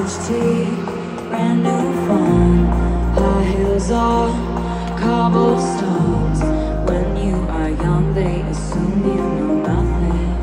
Vintage tea, brand new phone, high heels on cobblestones. When you are young, they assume you know.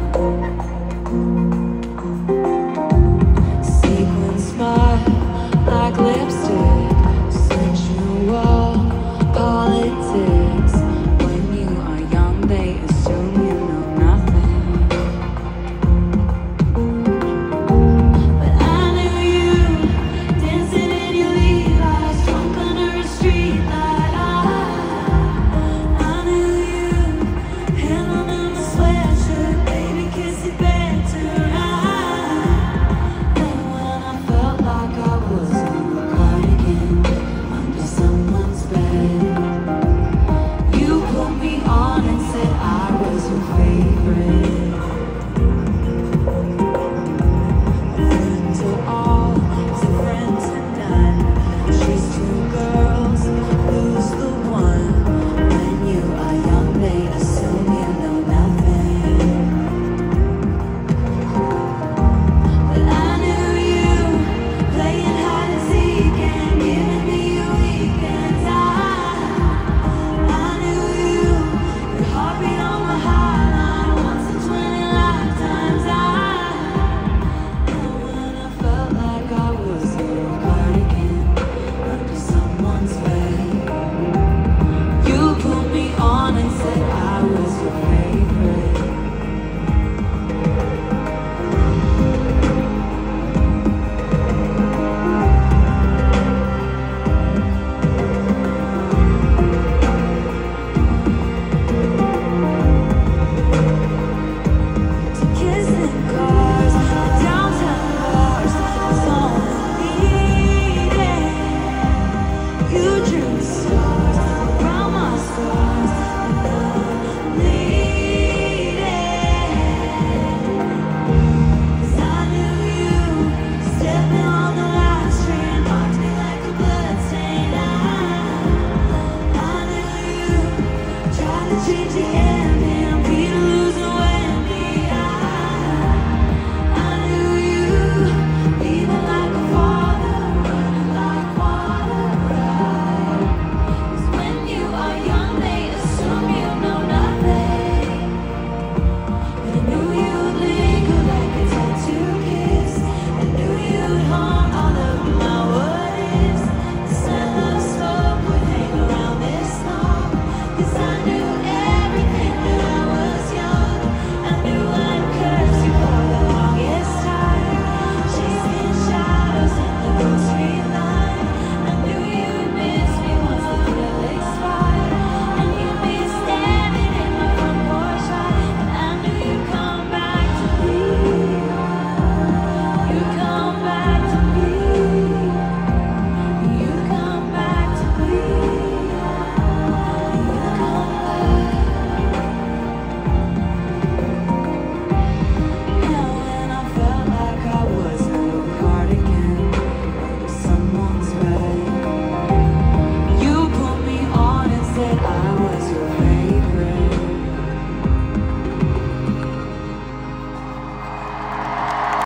us.